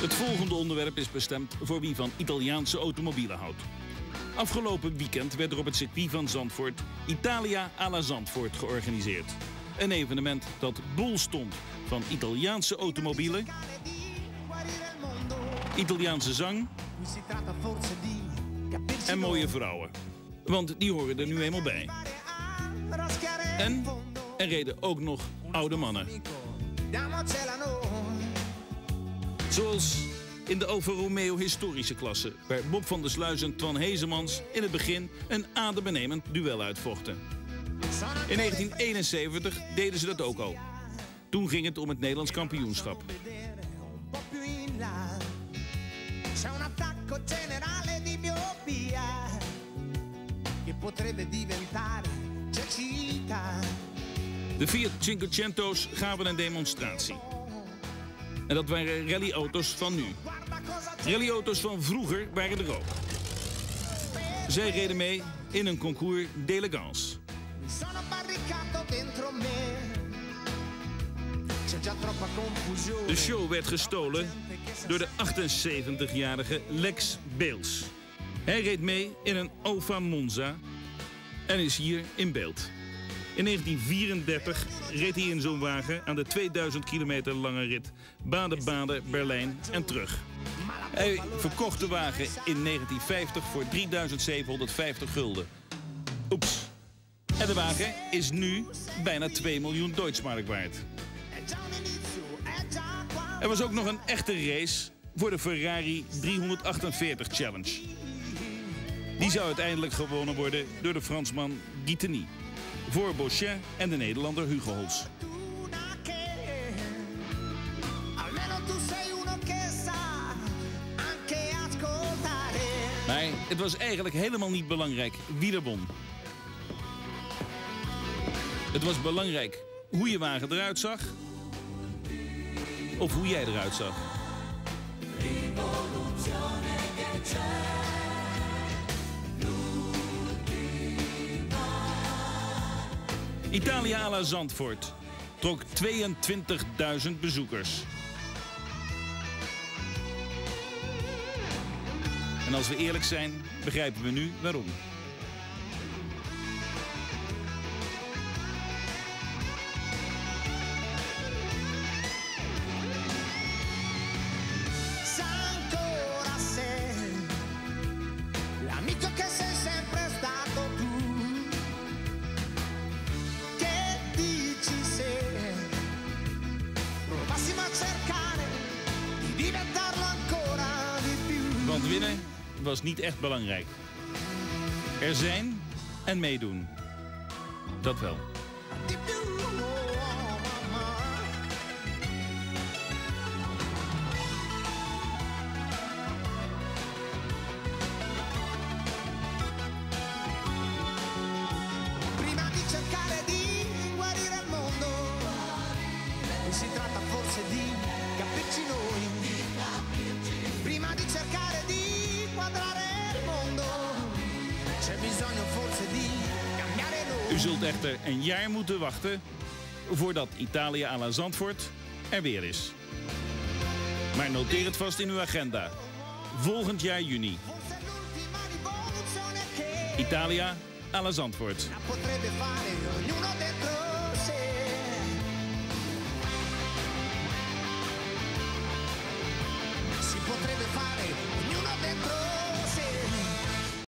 Het volgende onderwerp is bestemd voor wie van Italiaanse automobielen houdt. Afgelopen weekend werd er op het circuit van Zandvoort Italia alla Zandvoort georganiseerd. Een evenement dat bol stond van Italiaanse automobielen, Italiaanse zang en mooie vrouwen. Want die horen er nu eenmaal bij. En er reden ook nog oude mannen. Zoals in de Alfa Romeo historische klasse... waar Bob van der Sluis en Twan Hezemans in het begin een adembenemend duel uitvochten. In 1971 deden ze dat ook al. Toen ging het om het Nederlands kampioenschap. De Fiat Cinquecento's gaven een demonstratie. En dat waren rallyauto's van nu. Rallyauto's van vroeger waren er ook. Zij reden mee in een concours d'élégance. De show werd gestolen door de 78-jarige Lex Beels. Hij reed mee in een Alfa Monza en is hier in beeld. In 1934 reed hij in zo'n wagen aan de 2000 kilometer lange rit Baden-Baden, Berlijn en terug. Hij verkocht de wagen in 1950 voor 3750 gulden. Oeps. En de wagen is nu bijna 2 miljoen Deutschmark waard. Er was ook nog een echte race voor de Ferrari 348 Challenge. Die zou uiteindelijk gewonnen worden door de Fransman Guy Teny. Voor Bochet en de Nederlander Hugo Hols. Maar het was eigenlijk helemaal niet belangrijk wie er won. Het was belangrijk hoe je wagen eruit zag. Of hoe jij eruit zag. Alla Zandvoort trok 22.000 bezoekers. En als we eerlijk zijn, begrijpen we nu waarom. Winnen was niet echt belangrijk. Er zijn en meedoen. Dat wel. Di più. U zult echter een jaar moeten wachten voordat Italië à la Zandvoort er weer is. Maar noteer het vast in uw agenda. Volgend jaar juni. Italia à la Zandvoort.